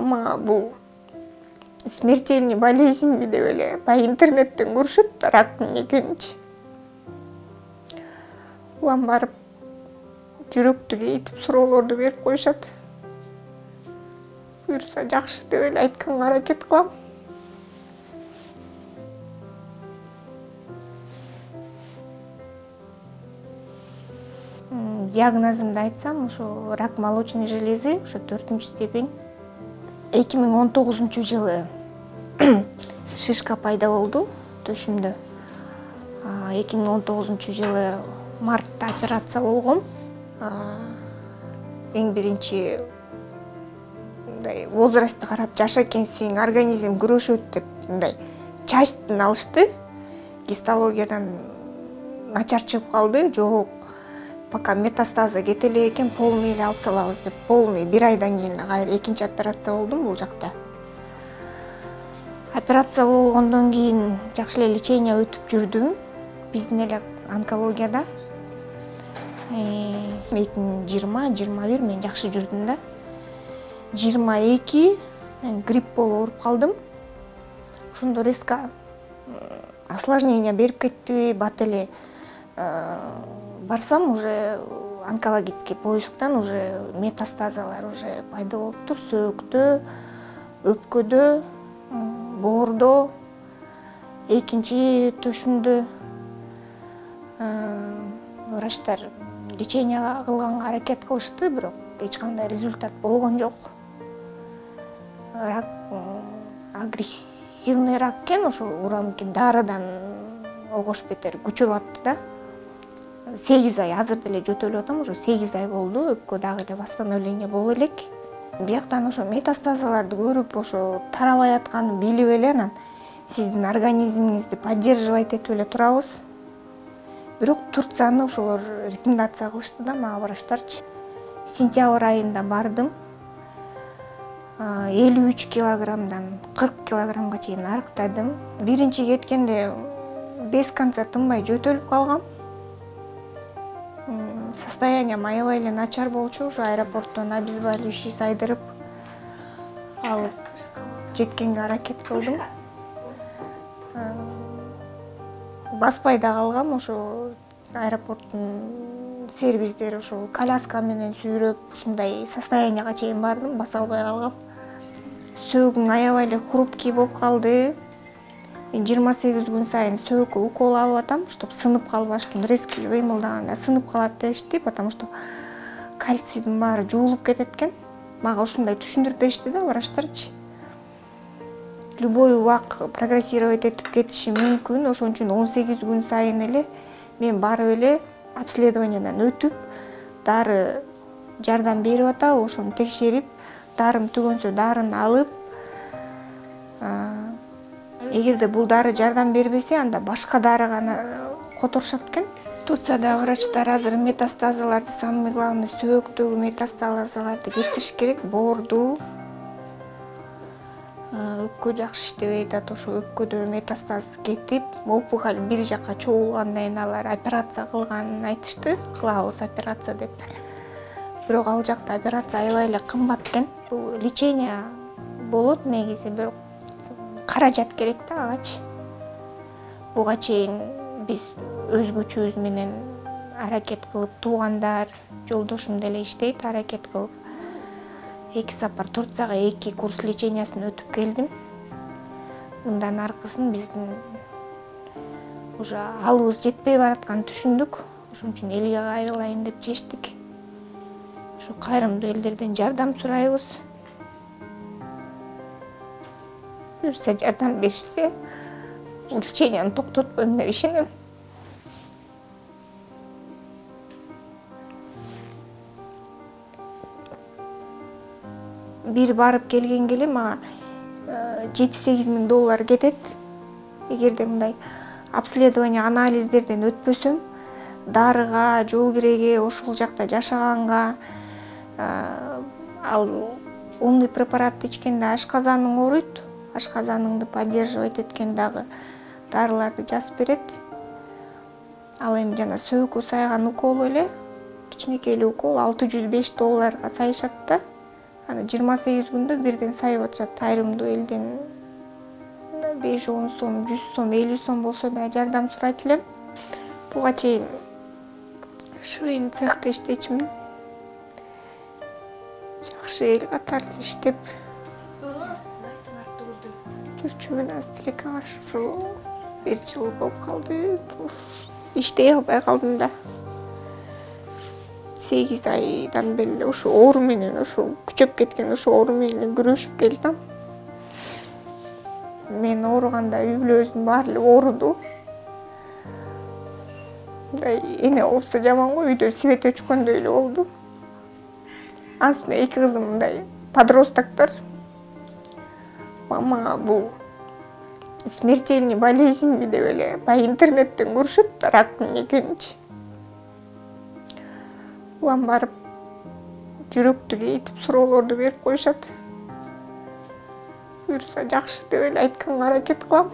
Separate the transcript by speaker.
Speaker 1: мама бул смертельный болезньби деп эле баягы интернеттен көрүшөт рактын экенинчи улам барып жүрөктү кейитип суроолорду берип коюшат буюрса жакшы деп эле айтканга аракет кылам диагнозумду айтсам ошо рак молочной железы ошо төртүнчү степень. Эки миң он тогузунчу жылы шишка пайда болду төшүмдө. Эки миң он тогузунчу жылы мартта операция болгом. Эң биринчи мындай возрастты карап жаш экенсиң организм күрөшөт деп мындай частьтын алышты. Гистологиядан начар чыгып калды жок пока метастазы кете элек экен полный эле алып салабыз деп полный бир айдан кийин кайра экинчи операция болдум бул жакта. Операция болгондон кийин жакшы эле лечение өтүп жүрдүм биздин эле онкологияда. Э, эки миң жыйырма жыйырма бир мен жакшы жүрдүм да. жыйырма эки грипп болуп ооруп калдым. Ошондо резко осложнение берип кеттиби бат эле э, барсам уже онкологический поисктан уже метастазалар уже пайда болуптур сөөктө өпкөдө боордо экинчи төшүмдө врачтар лечение кылганга аракет кылышты бирок эч кандай результат болгон жок. Рак агрессивный рак экен ошо урамки дарыдан огош бетер күчөп атты да сегиз ай азыр деле жөтөлүп атам уже сегиз ай болду өпкө дагы эле восстановление боло элек бияктан ошо метастазаларды көрүп ошо тарабай атканын билип эле анан сиздин организмиңизди поддерживать этип эле турабыз бирок турцияны ошолор рекомендация кылышты да мага врачтарчы сентябрь айында бардым элүү үч килограммдан кырк килограммга чейин арыктадым биринчи кеткенде без конца тынбай жөтөлүп калгам состоянием аябай эле начар болчу ошо аэропорттон обезболивающий сайдырып алып жеткенге аракет кылдым. Баспай да калгам ошо аэропорттун сервистери ошо коляска менен сүйрөп ушундай состоянияга чейин бардым баса албай калгам. Сөөгүң аябай эле хрупкий болуп калды жыйырма сегиз күн сайын сөөккө укол алып атам чтобы сынып калбаш үчүн резкий кыймылдаганда сынып калат дешти потому что кальцийдин баары жуулуп кетет экен. Мага ушундай түшүндүрүп беришти да врачтарчы. Любой убак прогрессировать этип кетиши мүмкүн. Ошон үчүн он сегиз күн сайын эле мен барып эле обследованиядан өтүп дары жардам берип атабы ошону текшерип дарым түгөнсө дарыны алып эгерде бул дары жардам бербесе анда башка дары гана которушат экен. Турциядагы врачтар азыр метастазаларды самый главный сөөктөгү метастазаларды кетириш керек. Боорду өпкө жакшы иштебей атат ошо өпкөдө метастаз кетип опухоль бир жака чогулгандан кийин алар операция кылганын айтышты. Кылабыз операция деп. Бирок ал жакта операция аябай эле кымбат экен. Бул лечение болот негизи бирок каражат керек да агачы буга чейин биз өз күчүбүз менен аракет кылып туугандар жолдошум деле иштейт аракет кылып. Эки сапар турцияга эки курс лечениясын өтүп келдим. Мындан аркысын биздин уже алыбыз жетпей баратканын түшүндүк. Ошон үчүн элге кайрылайын деп чечтик ушу кайрымдуу элдерден жардам сурайбыз буюрса жардам беришсе леченияны токтотпойм деп ишенем? Бир барып келгенге эле мага э, жети сегиз миң доллар кетет. Эгерде мындай обследование анализдерден өтпөсөм дарыга жол киреге ошол жакта жашаганга э, ал умный препаратты ичкенде ашказаның ооруйт ашказаныңды поддерживать эткен дагы дарыларды жазып берет. Ал эми жана сөөккө сайган укол эле кичинекей эле укол алты жүз беш долларга сайышат да аны жыйырма сегиз күндө бирден сайып атышат. Айрымдуу элден беш он сом жүз сом элүү сом болсо дагы жардам сурайт элем. Буга чейин швейный цехте иштечүмүн жакшы эл катары иштеп жүрчүмүн азыр тилекке каршы ушул бир жыл болуп калды иштей албай калдым да сегиз айдан бери эле ушу оору менен ушу күчөп кеткен ушу оору менен эле күрөшүп келатам мен ооруганда үй бүлөбүздүн баары эле ооруду мындай эне оорусу жаман го үйдө свет өчкөндөй эле болду анын үстүнө эки кызым мындай подростоктор мама бул смертельный болезньби деп эле баягы интернеттен көрүшөт рактын экенинчи улам барып жүрөктү кейитип суроолорду берип коюшат буюрса жакшы деп эле айтканга аракет кылам